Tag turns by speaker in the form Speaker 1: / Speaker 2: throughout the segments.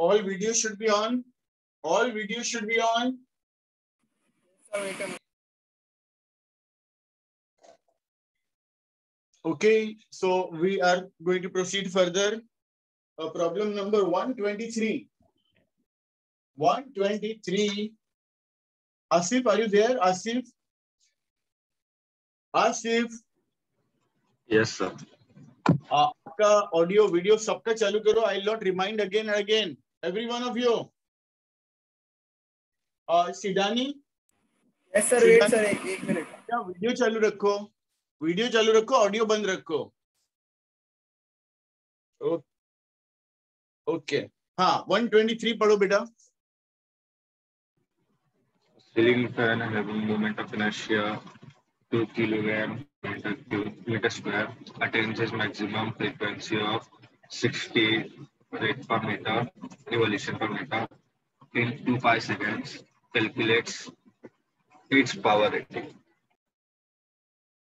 Speaker 1: All videos should be on. All videos should be on. Okay, so we are going to proceed further. Uh, problem number 123. 123. Asif, are you there? Asif? Asif?
Speaker 2: Yes, sir.
Speaker 1: आपका audio video सबका चालू करो I not remind again and again every one of you सिडानी
Speaker 3: yes sir wait sir एक एक minute
Speaker 1: क्या video चालू रखो video चालू रखो ऑडियो बंद रखो ओके हाँ 123 पढ़ो बेटा
Speaker 2: Ceiling fan having moment of inertia 2 kilogram meter cube meter square attains its maximum frequency of 60 rate per meter revolution per meter in 2 pi seconds calculates its power rating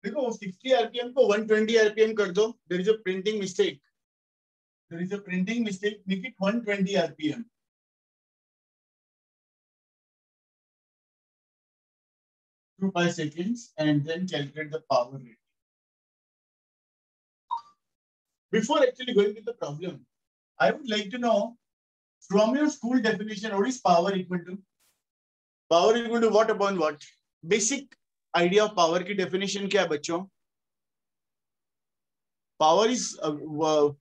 Speaker 1: देखो 60 RPM को 120 RPM कर दो there is a printing mistake there is a printing mistake make it 120 RPM two pi seconds and then calculate the power rating. Before actually going to the problem, I would like to know from your school definition, what is power equal to? Power equal to what upon what? Basic idea of power की definition क्या है बच्चों? Power is uh, uh,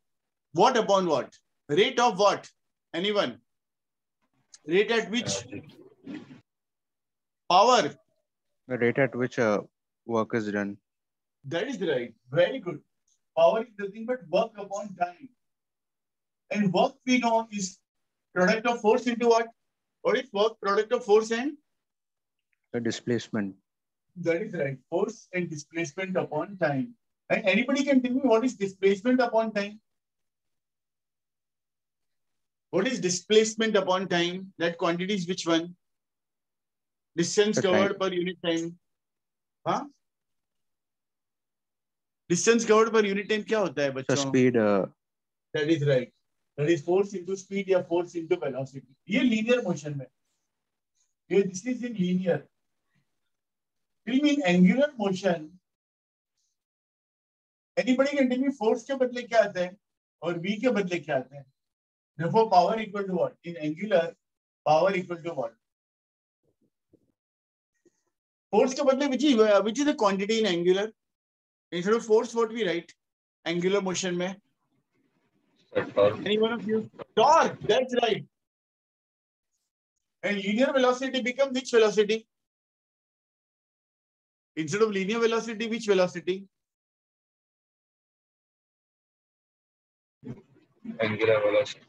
Speaker 1: what upon what? Rate of what? Anyone? Rate at which? Power
Speaker 4: The rate at which uh, work is done.
Speaker 1: That is right. Very good. Power is nothing but work upon time. And work we know is product of force into what? What is work? Product of force and?
Speaker 4: The displacement.
Speaker 1: That is right. Force and displacement upon time. And anybody can tell me what is displacement upon time? What is displacement upon time? That quantity is which one? Distance
Speaker 4: The
Speaker 1: covered per unit time. हाँ? Distance covered per unit time क्या होता है
Speaker 4: So
Speaker 1: बच्चों?
Speaker 4: speed. Uh,
Speaker 1: That is right. That is force into speed या force into velocity ये linear motion में. ये this is in linear film in angular motion anybody can tell me force के बदले क्या आते हैं और वी के बदले क्या आते हैं? देखो power equal to what in angular power equal to what force के बदले which is which is the quantity in angular instead of force what we write angular motion में. Any one of you? Torque, that's right. And linear velocity becomes which velocity? Instead of linear velocity, which velocity?
Speaker 2: angular velocity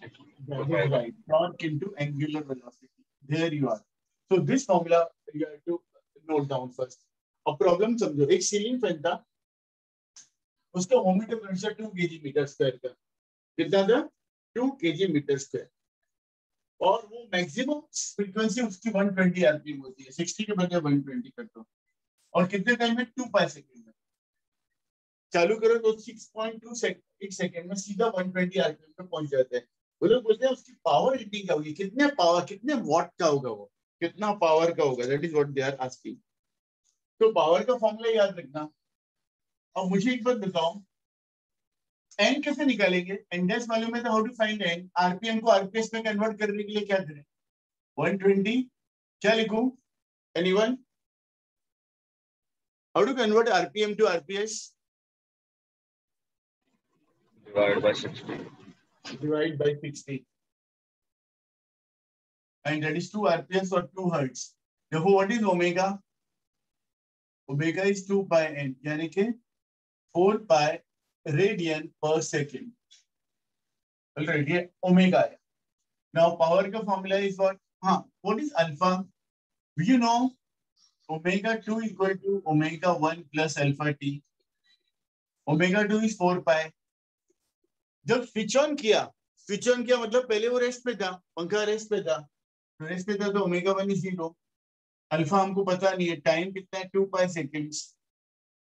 Speaker 1: That is right. Torque into angular velocity. There you are. So this formula you have to note down first. अब problem समझो एक ceiling fan था उसका moment of inertia 2 KG meter square का कितना था? 2 KG meter square और वो मैक्सिमम फ्रीक्वेंसी उसकी 120 आरपीएम होती है। 60 के बजाय 120 कर दो और कितने टाइम में? 2 पाई सेकंड में। चालू करो तो 6.2 सेकंड एक सेकंड में सीधा 120 आरपीएम पे पहुँच जाते हैं। वो लोग बोलते हैं, उसकी पावर रेटिंग क्या होगी? कितने पावर कितने वॉट का होगा वो? कितना पावर का होगा? That is what they are asking तो पावर का फॉर्मूला याद रखना। अब मुझे एक बात बताओ। एन कैसे निकालेंगे? एन डैश मालूम है तो how to find N RPM को आरपीएस में कन्वर्ट करने के लिए क्या करें? 120 क्या लिखूं? Anyone how to convert RPM to RPS
Speaker 2: divided by 60
Speaker 1: divide by 60 and that is 2 rps or 2 hertz. therefore what is omega? Omega is 2 pi n yani ke 4 pi radian per second alright ye omega now power ka formula is what ha what is alpha do you know omega 2 equal to omega 1 plus alpha t omega 2 is 4 pi जब switch on किया switch on किया मतलब पहले वो rest पे था पंखा rest पे था तो रेस्ट पे था तो omega one is zero alpha हमको पता नहीं है टाइम कितना है टू पाई सेकेंड्स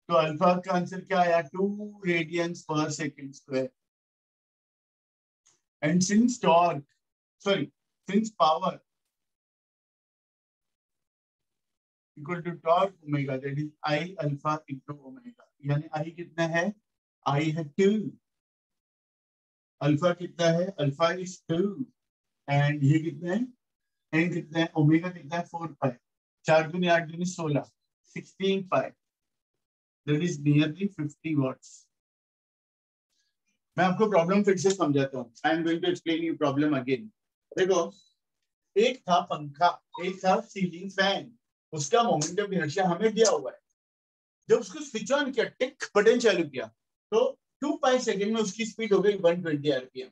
Speaker 1: तो अल्फ़ा का आंसर क्या आया two radians per second square and since torque sorry, since power equal to torque omega, that is I alpha into omega. यानी I कितना है? I है two. अल्फ़ा कितना है? Alpha is two. एंड ये कितना है? एन कितना है? ओमेगा कितना है? Four pi. चार दूनी आठ दूनी सोलह. Sixteen pi. That is nearly fifty watts. मैं आपको प्रॉब्लम फिर से समझाता हूँ। I am going to explain you problem again देखो, एक था पंखा, एक था सीलिंग फ़ैन उसका मोमेंट ऑफ़ इनर्शिया हमें दिया हुआ है। जब उसको स्विच ऑन किया टिक बटन चालू किया तो टू पाई सेकेंड में उसकी स्पीड हो गई वन ट्वेंटी आरपीएम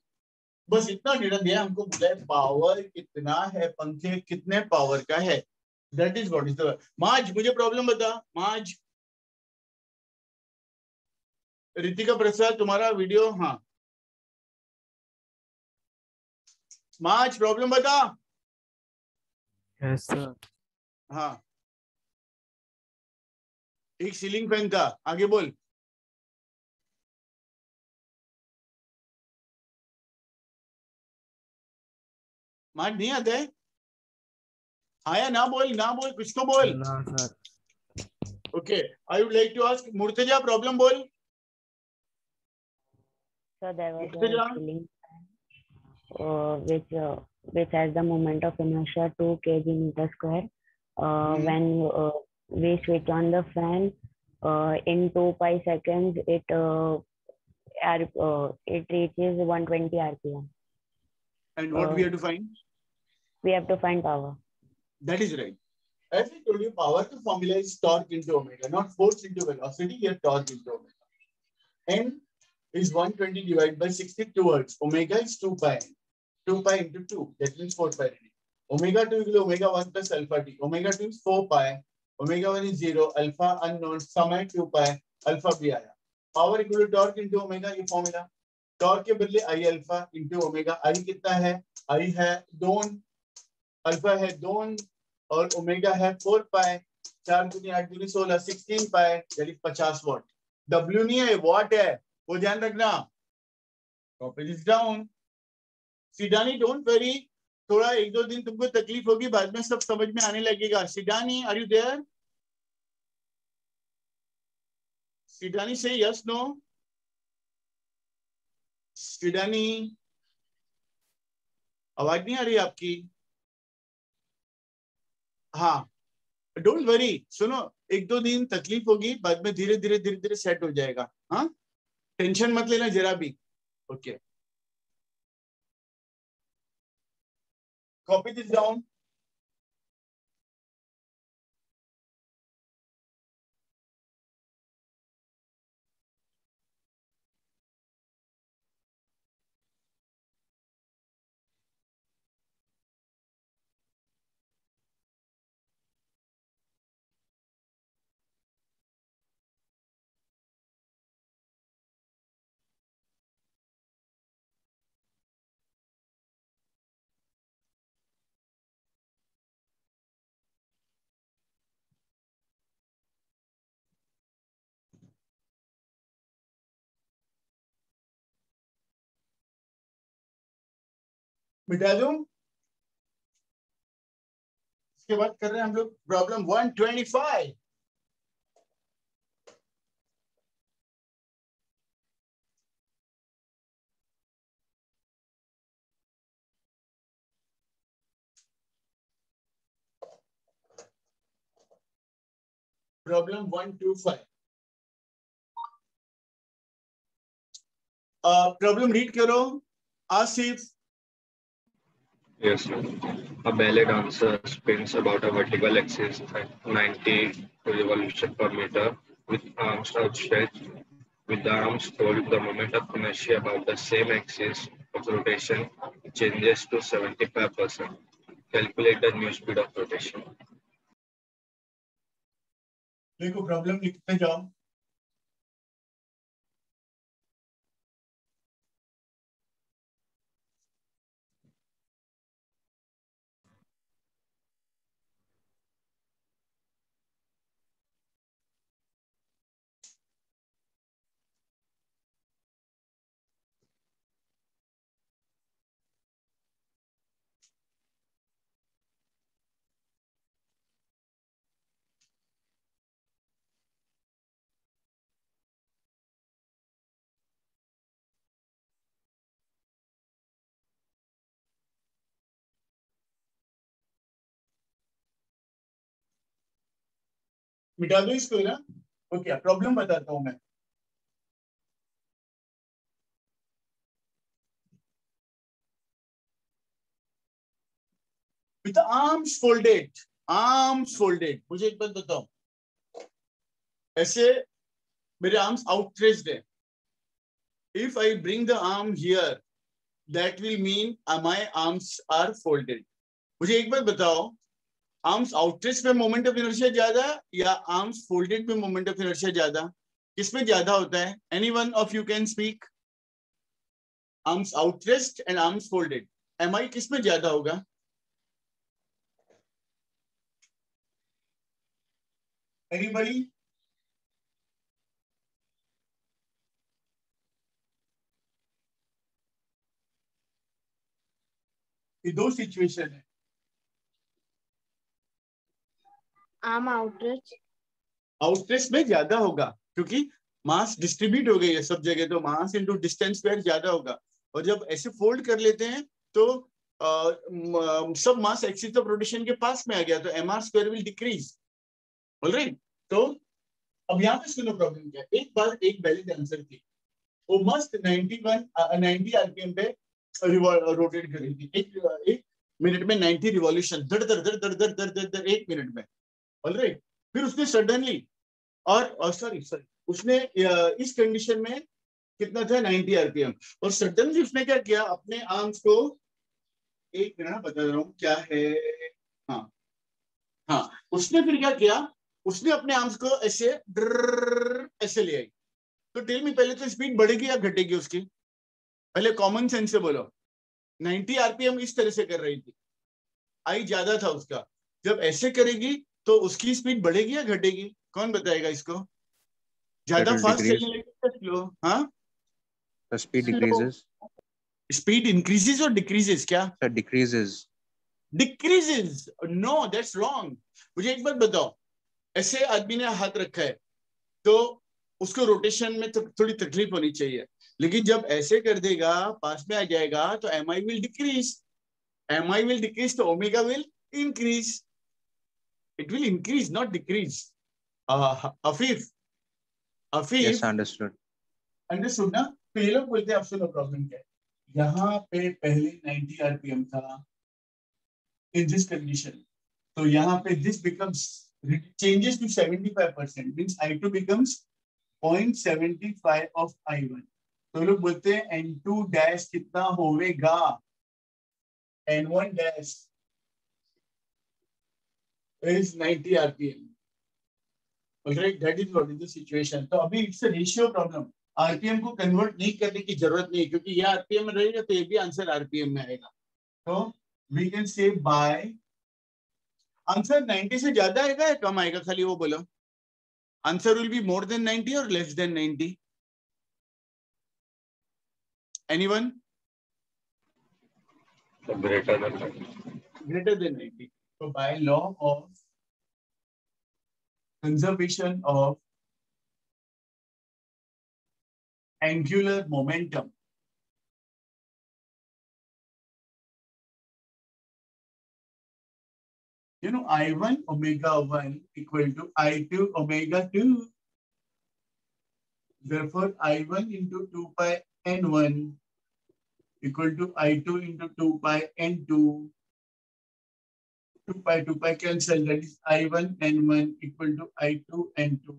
Speaker 1: बस इतना डेटा दिया, हमको बोला पावर कितना है पंखे? कितने पावर का है? That is what is the माज मुझे प्रॉब्लम बता। माज रितिका प्रसाद तुम्हारा वीडियो हाँ। मार्च प्रॉब्लम बता।
Speaker 5: सर
Speaker 1: हाँ। एक सीलिंग फ़ैन था। आगे बोल। मार्च नहीं आते है? हाँ या ना बोल ना बोल कुछ तो बोल। Okay I would like to ask Murtaza problem बोल।
Speaker 6: So there was
Speaker 1: Mr.
Speaker 6: a
Speaker 1: John?
Speaker 6: ceiling fan uh, which uh, which has the moment of inertia 2 kg meter square. Uh,
Speaker 1: Mhm.
Speaker 6: When uh, we switch on the fan, uh, in 2 pi seconds, it uh, R, uh, it reaches 120 rpm.
Speaker 1: and what we have to find
Speaker 6: We have to find power.
Speaker 1: That is right. As I told you, power to formula is torque into omega, not force into velocity, here torque into omega. N is 120 divided by 60 towards omega is 2 pi. 2 pi into 2, that means 4 pi. Omega 2 equal omega 1 plus alpha t. Omega 2 is 4 pi. Omega 1 is 0. Alpha unknown. Sum है 2 pi. Alpha भी आया. Power equal to torque into omega ये formula. Torque के बदले I alpha into omega. I कितना है? I है दोन अल्फ़ा है दोन और ओमेगा है फोर पाए चार दुनी आठ दुनी सोलह सिक्सटीन पाए यानी पचास वॉट डब्ल्यू नहीं है वॉट है वो ध्यान रखना। डाउन सिडानी डोंट वेरी थोड़ा एक दो दिन तुमको तकलीफ़ होगी, बाद में सब समझ में आने लगेगा। सिडानी आर यू देयर सिडानी से यस नो सिडानी आवाज़ नहीं आ रही आपकी? हाँ डोंट वरी सुनो, एक दो दिन तकलीफ़ होगी, बाद में धीरे धीरे धीरे धीरे सेट हो जाएगा। हाँ? टेंशन मत लेना जरा भी। ओके। Copy this down. मिटा इसके बाद कर रहे हैं हम लोग प्रॉब्लम 125 प्रॉब्लम 125 प्रॉब्लम रीड करो। Asif
Speaker 2: Yes, sir. A ballet dancer spins about a vertical axis at 90 revolution per meter with arms outstretched. With the arms folded, the moment of inertia about the same axis of rotation changes to 75%. Calculate the new speed of rotation.
Speaker 1: देखो problem लिखते जाओ मिटा दो इसको ना? तो क्या problem बताता हूँ मैं। With arms folded arms folded मुझे एक बार बताओ। ऐसे मेरे आर्म्स आउटस्ट्रेस्ड है। If I bring the arm here that will mean my arms are folded मुझे एक बार बताओ आर्म्स आउटस्ट्रेच पे मोमेंट ऑफ़ इनर्शिया ज़्यादा या आर्म्स फोल्डेड पे मोमेंट ऑफ़ इनर्शिया ज़्यादा? किसमें ज़्यादा होता है? Any one of you can speak arms outstretched and arms folded M I किसमें ज़्यादा होगा? Anybody? ये दो सिचुएशन है।
Speaker 7: आम आउटरीच
Speaker 1: आउटरीच में ज़्यादा होगा क्योंकि मास डिस्ट्रीब्यूट हो गई है सब जगह तो मास इनटू डिस्टेंस स्क्वायर ज़्यादा होगा। और जब ऐसे फोल्ड कर लेते हैं तो आ, सब मास एक्सिस ऑफ़ रोटेशन के पास में आ गया तो M R square will decrease बोल राइट तो अब यहाँ पे सुनो प्रॉब्लम क्या एक बार एक वैलिड आंसर थी। वो मस्त 91 90 आरपीएम पे रोटेट करेगी एक एक मिनट में 90 रिवॉल्यूशन धड़ धड़ धड़ धड़ धड़ धड़ धड़ एक मिनट में। ऑलराइट फिर उसने सडनली और सॉरी सॉरी उसने इस कंडीशन में कितना था? 90 आरपीएम. और सडनली उसने क्या किया? अपने आर्म्स को, एक मिनट बता रहा हूँ, क्या है? हाँ. हाँ. उसने फिर क्या किया? उसने अपने आर्म्स को ऐसे ऐसे ले आई. तो टेल में पहले तो स्पीड बढ़ेगी या घटेगी उसकी? पहले कॉमन सेंस से बोलो. 90 आरपीएम इस तरह से कर रही थी. आई ज़्यादा था उसका. जब ऐसे करेगी तो उसकी स्पीड बढ़ेगी या घटेगी? कौन बताएगा इसको? ज़्यादा फास्ट चलने लगेगा स्लो हाँ?
Speaker 4: Speed decreases.
Speaker 1: स्पीड इंक्रीजेस और डिक्रीजेस क्या?
Speaker 4: Decreases.
Speaker 1: Decreases no that's wrong मुझे एक बात बताओ। ऐसे आदमी ने हाथ रखा है तो उसको रोटेशन में तो थोड़ी तकलीफ़ होनी चाहिए। लेकिन जब ऐसे कर देगा पास में आ जाएगा तो M I will decrease M I will decrease तो omega will increase it will increase not decrease Afeef Afeef
Speaker 4: Yes, understood.
Speaker 1: Understood ना तो ये लोग बोलते हैं सुनो प्रॉब्लम क्या है? यहाँ पे पहले 90 आरपीएम था इन दिस कंडीशन तो यहाँ पे this becomes changes to 75 percent means I2 becomes 0.75 of I1 तो लोग बोलते हैं N2 डैश कितना होवेगा? N1 dash is 90 rpm alright that is what is the situation. तो अभी it's a ratio problem. RPM को कन्वर्ट नहीं करने की ज़रूरत नहीं क्योंकि ये में रहेगा तो ये भी आंसर में आएगा. तो आंसर 90 से ज़्यादा आएगा या कम आएगा? खाली वो बोलो. Answer will be more than 90 और less than 90
Speaker 2: anyone than that.
Speaker 1: greater than 90 so by law of conservation of angular momentum. You know i1 omega 1 equal to i2 omega 2 therefore i1 into 2 pi n1 equal to i2 into 2 pi n2 2 pi 2 pi cancel that is i1 n1 equal to i2 n2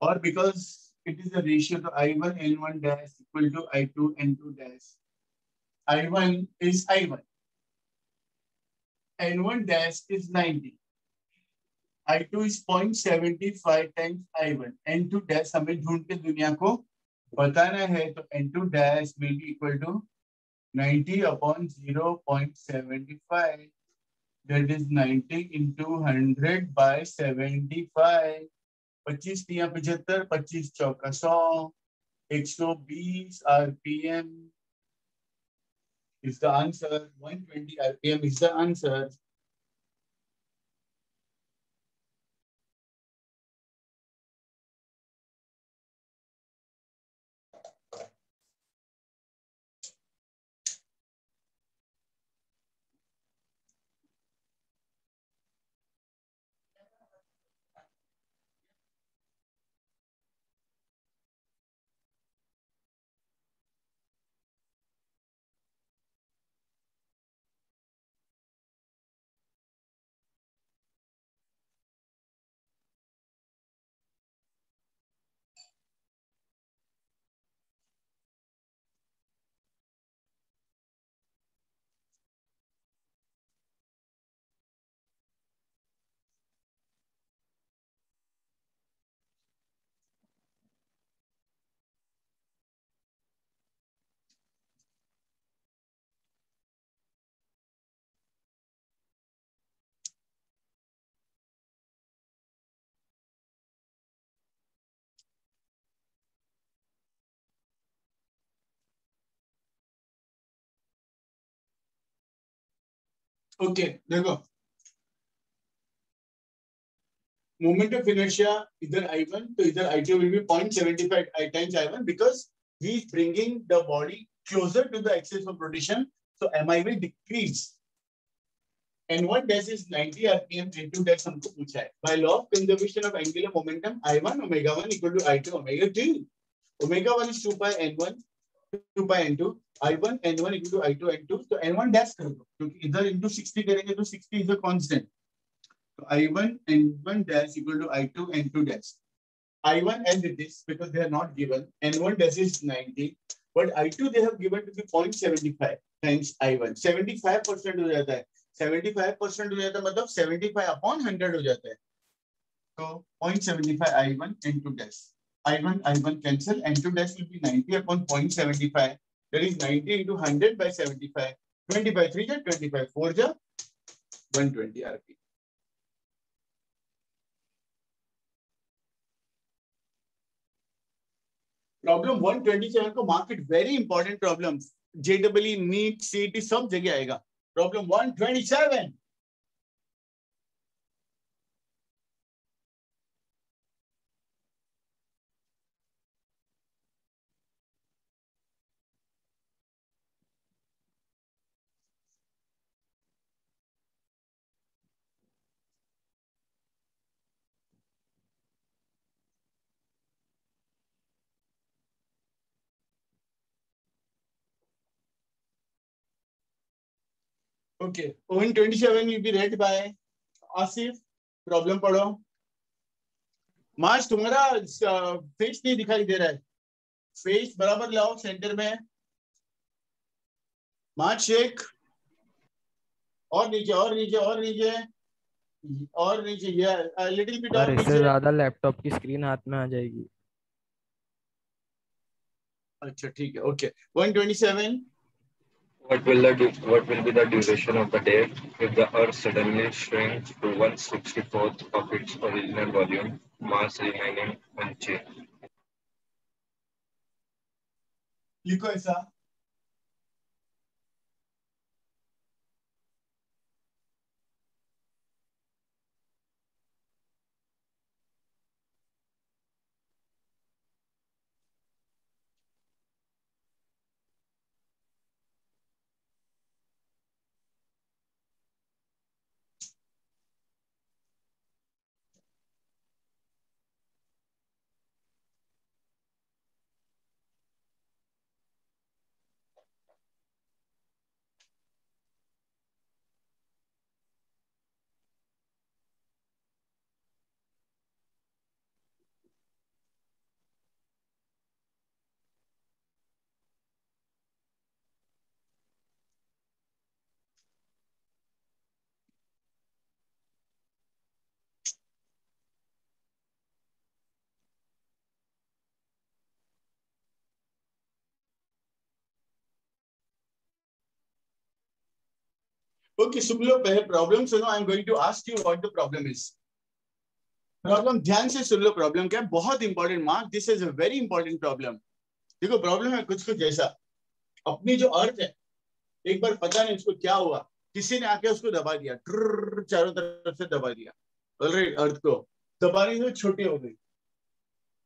Speaker 1: or because it is a ratio to i1 n1 dash equal to i2 n2 dash i1 is i1 n1 dash is 90 i2 is 0.75 times i1 n2 dash हमें ढूंढ के दुनिया को बताना है तो n2 dash will be equal to 90 upon 0.75 that is 90 into 100 by 75 25 तिया पचहत्तर पच्चीस चौका सौ एक सौ बीस RPM is the answer 120 rpm is the answer Okay देखो मोमेंट ऑफ़ इनर्शिया इधर आई वन तो इधर I two will be point seventy five I times I one because we bringing the body closer to the axis of rotation so M I will decrease N one dash is ninety R P M two dash हमको पूछा है। By law conservation of angular momentum I one omega one equal to I two omega three omega one is two by n one 2 pi n2 i1 n1 equal to i2 n2 तो n1 dash कर दो क्योंकि इधर into 60 करेंगे तो 60 is a constant So I1 N1 dash equal to I2 N2 dash. I1 as it is because they are not given. N1 dash is 90, but I2 they have given to be 0.75 times I1. 75 percent हो जाता है. 75 percent हो जाता है मतलब 75 upon 100 हो जाता है. So 0.75 I1 N2 dash. I1 I1 cancel. N2 dash will be 90 upon 0.75. That is 90 into 100 by 75. 25 3 ja 25 4 ja 120 RP. Problem 127 को mark it very important problem JW NEET सीटी सब जगह आएगा problem 127 Okay, 127 will be read by Asif. Problem पढ़ो मार्च तुम्हारा face नहीं दिखाई दे रहा है फेस बराबर लाओ सेंटर में मार्च शेख और नीचे और नीचे और नीचे और नीचे ये लिटिल बिट और
Speaker 8: इससे ज़्यादा लैपटॉप की स्क्रीन हाथ में आ जाएगी।
Speaker 1: अच्छा ठीक है okay 127
Speaker 2: What will the what will be the duration of the day if the Earth suddenly shrinks to one sixty fourth of its original volume, mass remaining unchanged?
Speaker 1: You sir. सुन लो पहले problem सुनो I am going to ask you what the problem is problem ध्यान से सुन लो problem क्या है बहुत important mark this is a very important problem देखो प्रॉब्लम है कुछ कुछ जैसा अपनी जो अर्थ है एक बार पता नहीं उसको क्या हुआ किसी ने आके उसको दबा दिया चारों तरफ़ से दबा दिया ऑलराइट अर्थ को दबाने से छोटी हो गई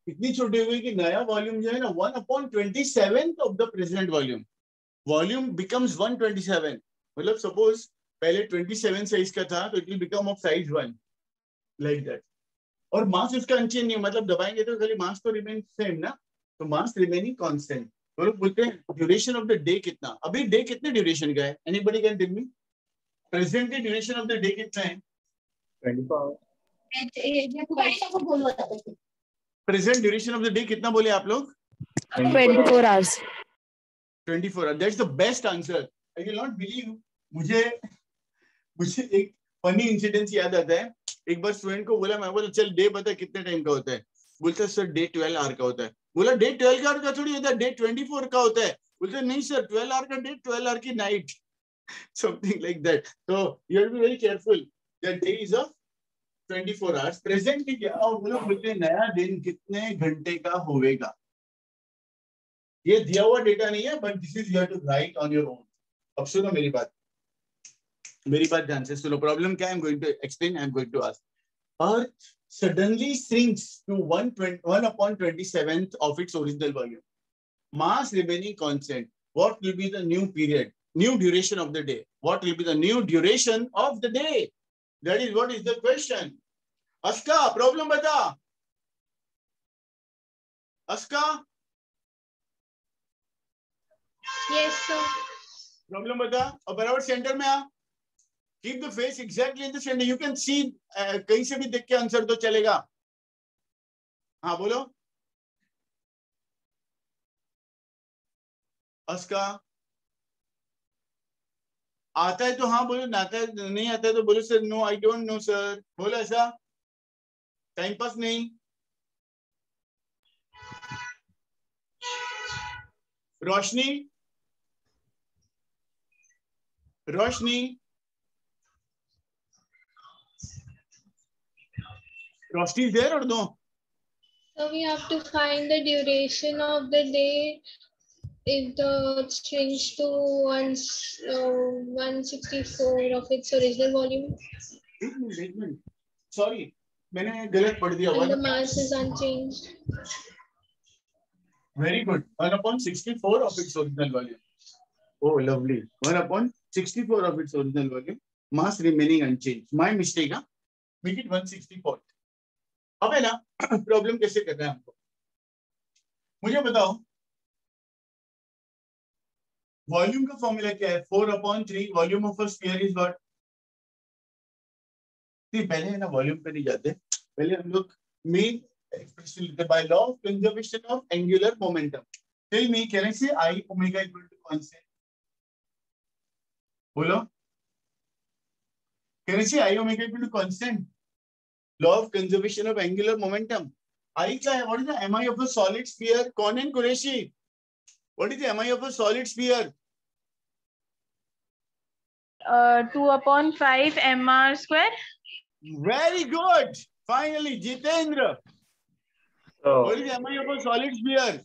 Speaker 1: इतनी छोटी हो गई कि नया वॉल्यूम जो है ना one upon twenty seven of the present volume volume becomes one twenty seven मतलब सपोज़ पहले 27 साइज़ का था तो it will become of size one like that और मास उसका अनचेंज नहीं मतलब दबाएँगे तो खाली मास तो रिमेन सेम ना? तो मास रिमेनिंग कांस्टेंट वो लोग बोलते हैं ड्यूरेशन ऑफ़ द डे कितना? अभी डे कितने ड्यूरेशन का है? Anybody can tell me presently duration of the day कितना है? Present duration of the day कितना बोले आप लोग?
Speaker 7: 24 hours.
Speaker 1: 24 hours. That's the best answer. I will not believe. मुझे मुझे एक फनी इंसिडेंस याद आता है। एक बार स्टूडेंट को बोला, मैं बोला, चल डे बता कितने टाइम का होता है? बोलता, सर डे 12 आवर का होता है। बोला डे 12 आवर का थोड़ी होता है डे 24 का होता है? बोलते, नहीं सर 12 आवर का डे 12 आवर की नाइट समथिंग लाइक दैट तो you have to be very careful that day is of 24 hours present की क्या? और लोग बोलते नया दिन कितने घंटे का होएगा? ये दिया हुआ डेटा नहीं है but this is you have to write on your own अब सुनो मेरी बात। मेरी बात ध्यान से सुनो प्रॉब्लम क्या है I'm going to explain I'm going to ask earth suddenly shrinks to 120 1 upon 27th of its original volume mass remaining constant what will be the new period new duration of the day what will be the new duration of the day that is what is the question aska problem bata aska
Speaker 9: Yes, sir.
Speaker 1: Problem बता और बराबर centre में keep the face exactly in the centre you can see कहीं से भी देख के answer तो चलेगा। हाँ बोलो। अस्का। आता है तो हाँ बोलो ना आता है, नहीं आता है तो बोलो sir no I don't know sir बोलो ऐसा। टाइम पास नहीं। रोशनी। रोशनी। Roshni is there or no?
Speaker 9: So we have to find the duration of the day if the change to one, uh, 164 of its original volume.
Speaker 1: Wait a minute, wait a minute. Sorry, मैंने गलत पढ़ दिया.
Speaker 9: And the mass is unchanged.
Speaker 1: Very good. One upon 64 of its original volume. Oh, lovely. One upon 64 of its original volume. Mass remaining unchanged. My mistake, ah. huh? Make it 164. अब है ना problem कैसे कर रहे हैं हमको? मुझे बताओ। वॉल्यूम का फॉर्मूला क्या है? Four upon three volume of sphere is what पहले है ना वॉल्यूम पे नहीं जाते। पहले हम लोग main by law of conservation of angular momentum tell me कह रहे से आई ओमेगा इक्वल टू कौन से? बोलो। कैन रहे से I omega equal to constant Law of conservation of angular momentum. I क्या है? What is the MI of a solid sphere? And Qureshi. What is the MI of a solid sphere?
Speaker 7: Uh, 2 upon 5 mr square.
Speaker 1: Very good. Finally, Jitendra.
Speaker 5: So
Speaker 1: What is the MI of a solid sphere?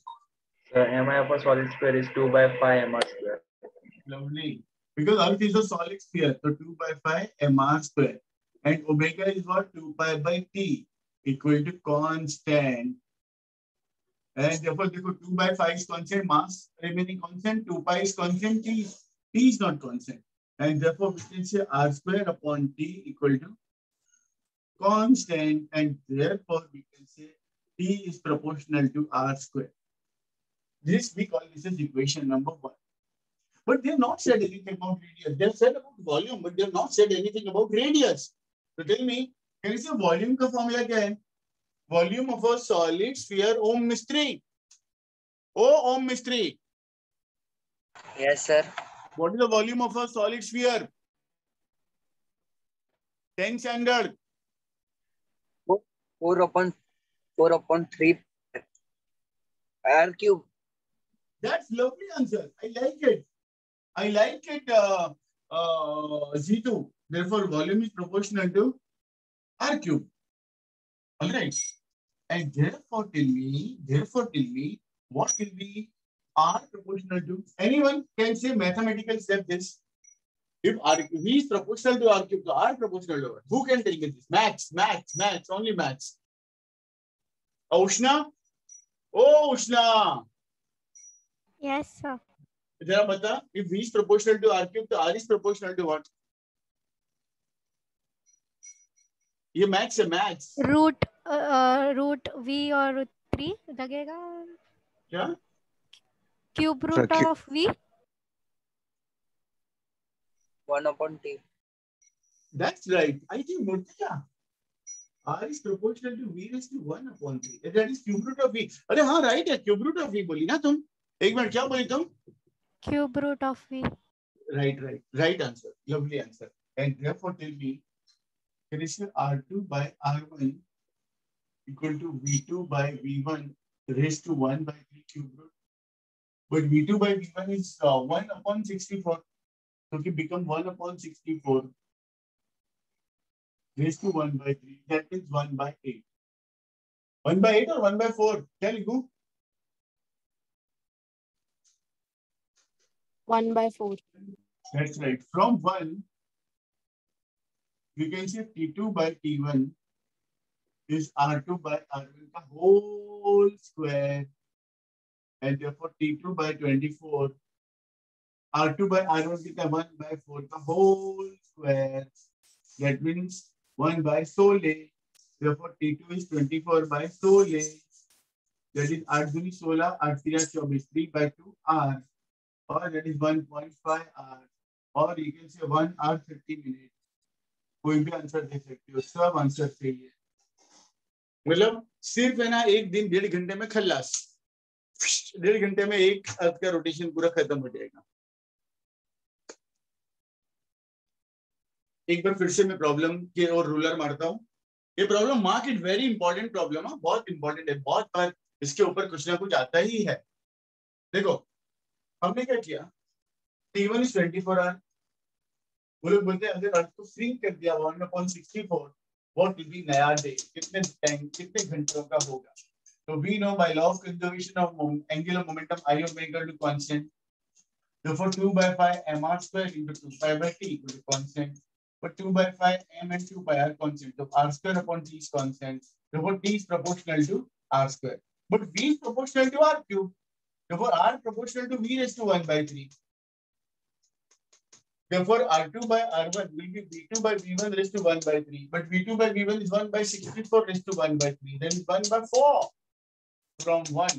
Speaker 5: the mi of a solid square is 2 by 5 mr square.
Speaker 1: Lovely. Because Earth is a solid sphere, so 2 by 5 mr square. And omega is what? 2 pi by t equal to constant. And therefore, therefore 2 by 5 is constant, mass remaining constant, 2 pi is constant, t, t is not constant. And therefore, we can say r square upon t equal to constant. And therefore, we can say t is proportional to r square. This we call this as equation number one. But they have not said anything about radius. They have said about volume, but they have not said anything about radius. तो volume का formula क्या है? Volume of a solid sphere Om Mistry O Om Mistry
Speaker 10: yes sir
Speaker 1: what is the volume of a solid sphere 10 standard
Speaker 10: 4 upon 4 upon 3 r cube
Speaker 1: that's lovely answer I like it I like it uh uh Therefore, volume is proportional to R cube. All right. And therefore, tell me, therefore, tell me, what will be R proportional to? Anyone can say mathematical step this. If R V is proportional to R cube, so R proportional to what? Who can tell me this? Maths, maths, maths, only maths. Ushna? Oh, Ushna.
Speaker 11: Yes, sir.
Speaker 1: जरा बता if v is proportional to r cube तो r is proportional to what ये maths है maths
Speaker 11: root root we और three लगेगा
Speaker 1: क्या
Speaker 4: cube root
Speaker 11: of V
Speaker 10: 1 upon t.
Speaker 1: that's right i think murtala r is proportional to v raised to 1 upon 3 that is cube root of v अरे हाँ right है cube root of v बोली ना तुम एक minute क्या बोली तुम
Speaker 11: cube root of V
Speaker 1: right right right answer lovely answer and therefore tell me ratio R2 by R1 equal to V2 by V1 raised to 1 by 3 cube root. But V2 by V1 is uh, 1 upon 64. So it become 1 upon 64 raised to 1 by 3. That is 1 by 8. 1 by 8 or 1 by 4? Tell you.
Speaker 7: 1 by 4.
Speaker 1: That's right. From 1, we can say T2 by T1 is R2 by R1 the whole square. And therefore T2 by 24 R2 by R1 is the 1 by 4 the whole square. That means 1 by sole. Therefore T2 is 24 by sole. That is R2 16 R3 24 3 by 2 R. Or that is 1.5 R. Or you can say 1 R 30 minutes. कोई भी answer दे सकते हो, सब answer सही है मतलब सिर्फ़ है ना, एक दिन, डेढ़ घंटे में खल्लास। डेढ़ घंटे में एक अर्थ का रोटेशन पूरा खत्म हो जाएगा। एक बार फिर से मैं प्रॉब्लम के और रूलर मारता हूँ। ये problem mark it very important problem है, बहुत इंपॉर्टेंट है, बहुत बार इसके ऊपर कुछ ना कुछ आता ही है। देखो, हमने क्या किया? T one is twenty four hour वो लोग बोलते हैं अगर अर्थ को श्रिंक कर दिया one upon sixty four what will be नया डे कितने टाइम कितने घंटों का होगा तो we know by law of conservation of angular momentum I omega to constant therefore 2 by 5 mr square into 2 pi by t equal to constant but 2 by 5 m and 2 pi are constant so r square upon t is constant therefore t is proportional to r square but v is proportional to r cube therefore r proportional to v raised to 1 by 3 Therefore, R2 by R1 will be V2 by V1 raised to 1 by 3. But V2 by V1 is 1 by 64 raised to 1 by 3. Then 1 by 4 from 1.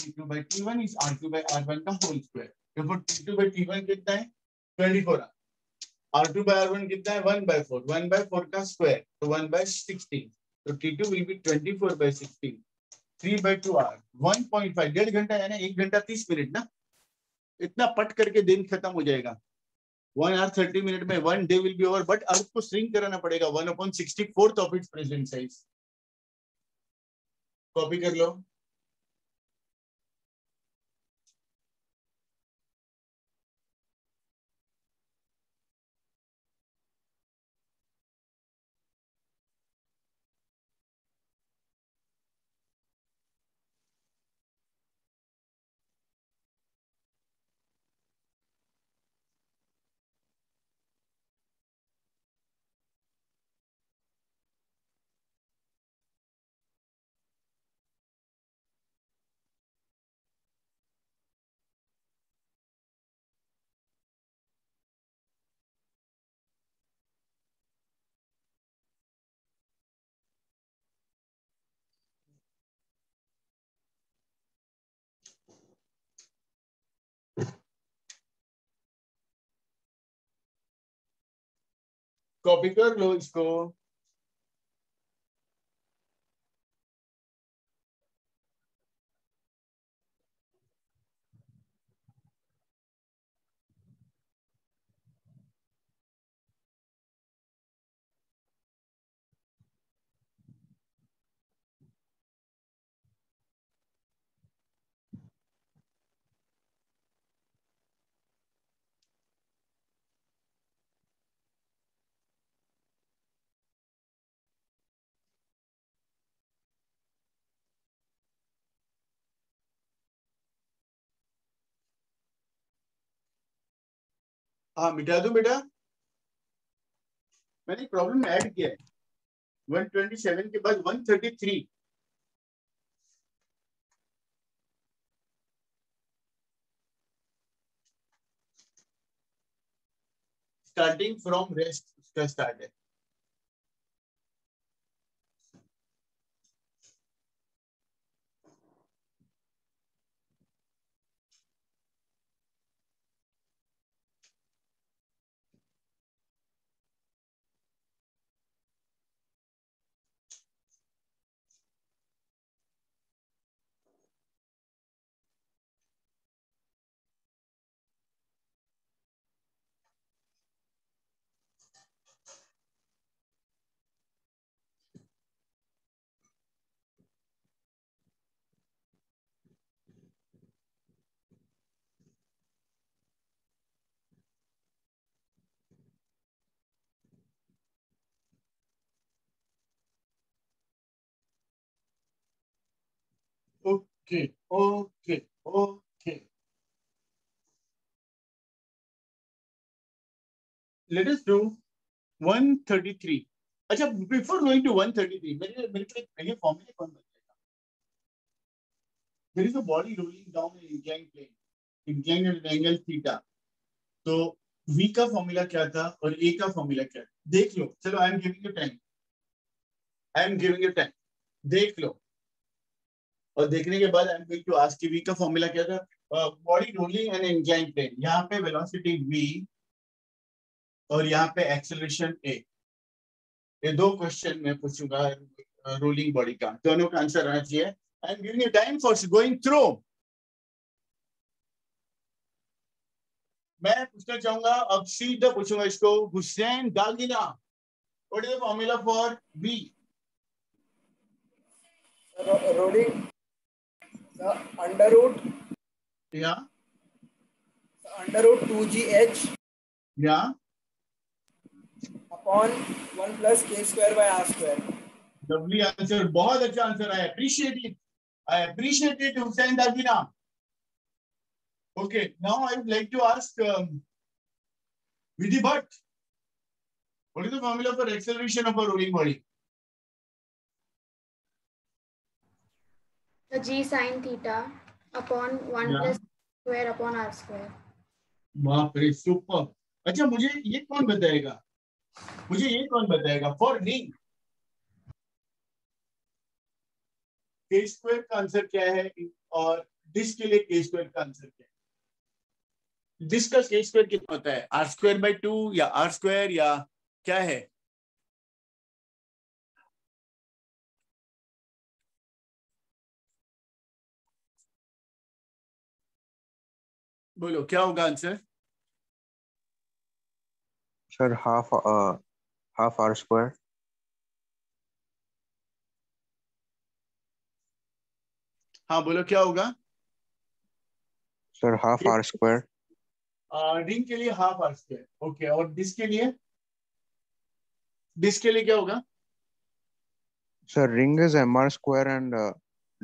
Speaker 1: T2 by T1 is R2 by R1 का whole square. Therefore, T2 by T1 कितना है? 24 R2 by R1 कितना है? 1 by 4. 1 by 4 का square. So 1 by 16. So T2 will be 24 by 16. 3 by 2 R. 1.5. डेढ़ घंटा यानी एक घंटा तीस मिनट ना इतना पट करके दिन खत्म हो जाएगा वन आर थर्टी मिनट में one day will be over but earth को श्रिंक कराना पड़ेगा। One upon sixty fourth of its present size copy कर लो। कॉपी कर लो हाँ मिटा दो बेटा। मैंने प्रॉब्लम ऐड किया है। 127 के बाद 133 स्टार्टिंग फ्रॉम रेस्ट उसका स्टार्ट है। Okay, okay, okay. Let us do 133 अच्छा बिफोर गोइंग टू 133 मेरे मेरे को ये फॉर्मूला कौन बताएगा there is a body rolling down in incline plane incline at angle theta तो v का फॉर्मूला क्या था और a का फॉर्मूला क्या? देख लो चलो I am giving you time I am giving you time देख लो. और देखने के बाद I am going to ask v का फॉर्मूला क्या था? Body rolling and incline plane यहाँ पे वेलोसिटी v और यहाँ पे एक्सेलरेशन a. ये दो क्वेश्चन मैं पूछूँगा रोलिंग बॉडी का। दोनों का आंसर आना चाहिए। I am giving you time for going through मैं पूछना चाहूँगा, अब सीधा पूछूँगा इसको। Hussain Dagina what is the formula for be
Speaker 3: rolling the under root
Speaker 1: yeah the
Speaker 3: under root 2gh
Speaker 1: yeah
Speaker 3: upon 1 plus k square by r square
Speaker 1: lovely answer बहुत अच्छा answer I appreciate it I appreciate it Hussain Dagina okay now i would like to ask um, vidhi bhatt what is the formula for acceleration of a rolling body
Speaker 12: The g sine theta upon 1
Speaker 1: Yeah.
Speaker 12: plus square upon r square.
Speaker 1: बाप रे super अच्छा मुझे ये कौन बताएगा? मुझे ये कौन बताएगा? फॉर रिंग के स्क्वायर का आंसर क्या है? और डिस्क के लिए के स्क्वायर का आंसर क्या है? डिस्क का के स्क्वायर कितना होता है? आर स्क्वायर बाई टू या आर स्क्वायर या क्या है? बोलो क्या होगा answer
Speaker 4: sir half half R square
Speaker 1: हाँ बोलो क्या होगा
Speaker 4: sir half R square
Speaker 1: ring के लिए हाफ़ आर स्क्वायर ओके और डिस्क के लिए डिस्क के लिए क्या होगा
Speaker 4: sir ring is M R square and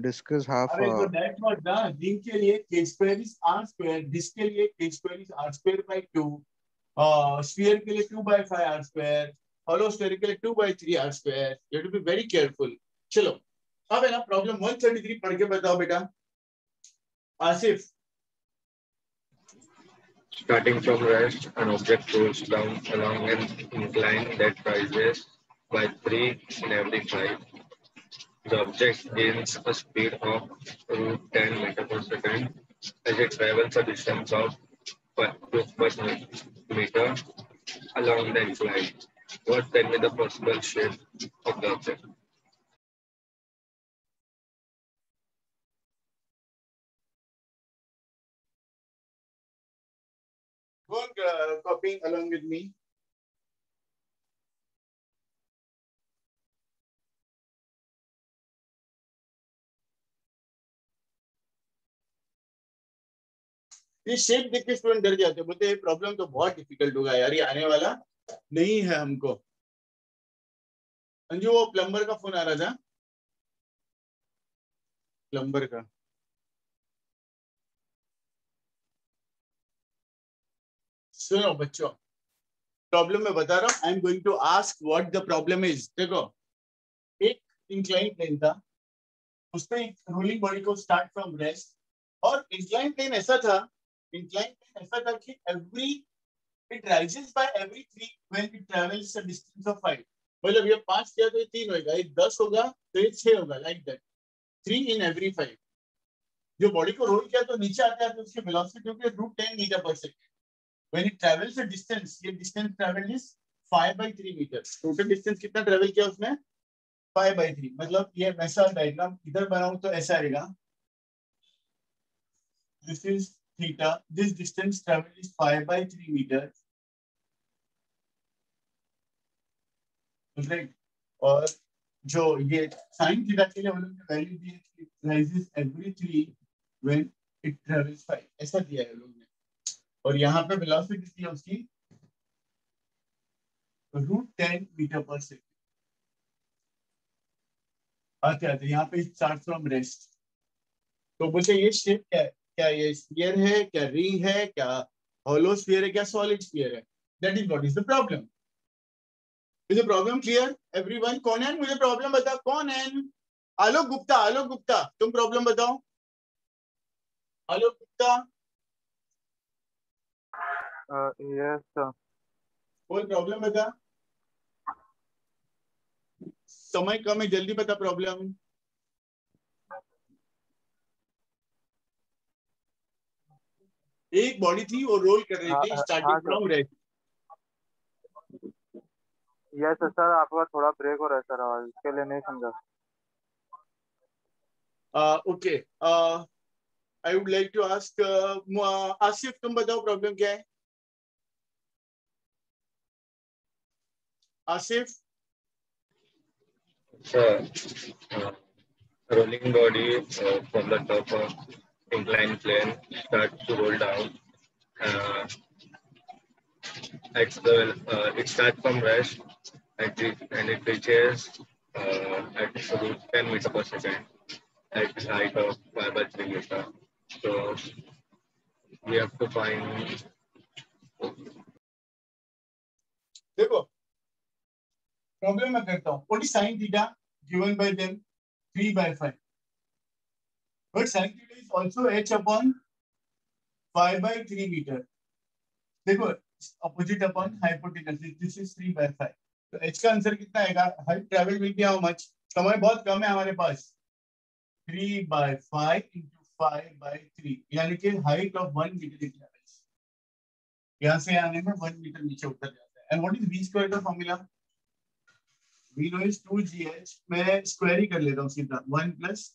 Speaker 4: disk is half.
Speaker 1: अरे तो
Speaker 4: Uh,
Speaker 1: दैट नॉट ना रिंग के लिए K square is R square disk के लिए K square is R square by 2 sphere के लिए 2 by 5 R square hollow sphere के लिए 2 by 3 R square you have to be very careful चलो अब है ना प्रॉब्लम 133 पढ़ के बताओ बेटा Asif
Speaker 2: Starting from rest, an object rolls down along an incline that rises by 3 in every 5. The object gains a speed of root 10 meter per second as it travels a distance of 5 per meter along the incline. What can be the possible shape of the object?
Speaker 1: on, uh, copying along with me shape देख के student डर जाते बोलते problem तो बहुत difficult होगा यार, ये आने वाला नहीं है हमको। अंजू, वो प्लम्बर का फ़ोन आ रहा था। प्लम्बर का। सुनो बच्चों प्रॉब्लम मैं बता रहा हूँ। I am going to ask what the problem is देखो, एक इंक्लाइन प्लेन था। उसमें रोलिंग बॉडी को स्टार्ट फ्रॉम रेस्ट और इंक्लाइन प्लेन ऐसा था इंक्लाइन प्लेन ऐसा था कि every it rises by every three when it travels a distance of five मतलब ये पाँच किया तो ये तीन होगा ये दस होगा तो ये छह होगा like that three in every five जो बॉडी को रोल किया तो नीचे आता है तो उसकी वेलोसिटी होगी root ten metre per second when it travels a distance, ये distance travel is 5 by 3 meters total distance कितना travel किया उसने? 5 by 3 मतलब ये वैसा डायग्राम इधर बनाऊँ तो ऐसा आएगा। This is theta, this distance travel is 5 by 3 meters. Right. और जो ये sin theta के लिए हम लोग ने वैल्यू दी है rises every 3 when it travels 5 ऐसा दिया है लोग ने। और यहाँ पे वेलोसिटी कितनी है उसकी root ten metre per second आते आते यहाँ पे स्टार्ट फ्रॉम रेस्ट तो मुझे ये शेप क्या है? क्या ये स्फीयर है क्या रिंग है क्या हॉलो स्फीयर है क्या सॉलिड स्फीयर है? That is what is the problem मुझे प्रॉब्लम क्लियर एवरीवन कौन है? मुझे प्रॉब्लम बता कौन है? आलोक गुप्ता आलोक गुप्ता तुम प्रॉब्लम बताओ। आलोक गुप्ता।
Speaker 13: Yes sir.
Speaker 1: कोई प्रॉब्लम बता? समय कम है जल्दी बता प्रॉब्लम एक बॉडी थी वो रोल कर रही थी स्टार्टिंग
Speaker 13: हाँ,
Speaker 1: फ्रॉम रेड
Speaker 13: यस सर आपका थोड़ा ब्रेक हो रहा है सर आवाज़। इसके लिए नहीं समझा।
Speaker 1: Okay I would like to ask Asif तुम बताओ प्रॉब्लम क्या है? Asif?
Speaker 2: So, uh, rolling body uh, from the top of inclined plane starts to roll down. Uh, at the, uh, it starts from rest and it, and it reaches uh, at about 10 meter per second at the height of 5 by 3 meter. So we have to find
Speaker 1: देखो problem मैं करता हूँ what is sin theta given by them 3 by 5 but theta is also h upon 5 by 3 meter. देखो, opposite upon hypotenuse. This is 3 by 5 तो h का answer कितना आएगा? Height travel will be how much समय बहुत कम है हमारे पास. 3 by 5 into 5 by 3 यानी कि height of 1 metre it travels यहाँ से आने में 1 मीटर नीचे उतर जाता है. And what is v square का formula v no is 2gh मैं स्क्वायर ही कर लेता हूँ सीधा. 1 प्लस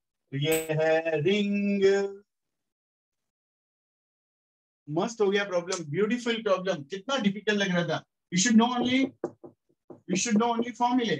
Speaker 1: ये है रिंग। मस्त हो गया प्रॉब्लम ब्यूटीफुल प्रॉब्लम कितना डिफ़िकल्ट लग रहा था। You should know only you should know only फॉर्मूले